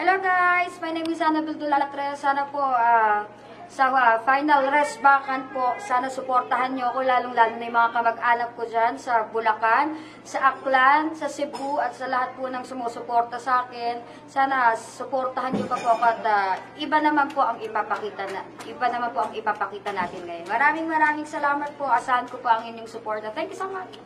Hello guys, my name is Annabel Dulalatrell. Sana po ah, sa ah, final rest vacant po, sana suportahan nyo ako lalong-lalo na yung mga kamag-anak ko dyan sa Bulacan, sa Aklan, sa Cebu at sa lahat po ng sumusuporta sa akin. Sana suportahan nyo pa po ako at ah, iba naman po ang ipapakita na iba naman po ang ipapakita natin ngayon. Maraming maraming salamat po. Asahan ko po ang inyong suporta. Thank you so much.